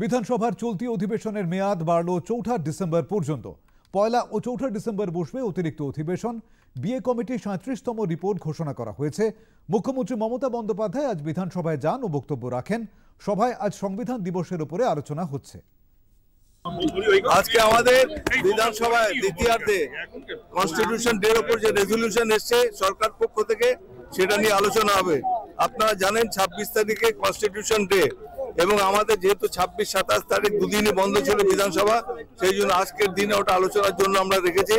বিধানসভার চলতি অধিবেশনের মেয়াদ বাড়ল চৌঠা ডিসেম্বর পর্যন্ত। পয়লা ও চৌঠা ডিসেম্বর বসবে অতিরিক্ত অধিবেশন। বিএ কমিটির সাঁত্রিশতম রিপোর্ট ঘোষণা করা হয়েছে। মুখ্যমন্ত্রী মমতা বন্দ্যোপাধ্যায় আজ বিধানসভায় যান ও বক্তব্য রাখেন। সভায় আজ সংবিধান দিবসের উপরে আলোচনা হচ্ছে। আজকে আমাদের বিধানসভায় দ্বিতীয়ার্ধে কনস্টিটিউশন ডের ওপর যে রেজলিউশন এসছে সরকার পক্ষ থেকে, সেটা নিয়ে আলোচনা হবে। আপনারা জানেন ছাব্বিশ তারিখে কনস্টিটিউশন ডে এবং আমাদের যেহেতু ছাব্বিশ, সাতাশ তারিখ দুদিনই বন্ধ ছিল বিধানসভা, সেই জন্য আজকের দিনে ওটা আলোচনার জন্য আমরা রেখেছি।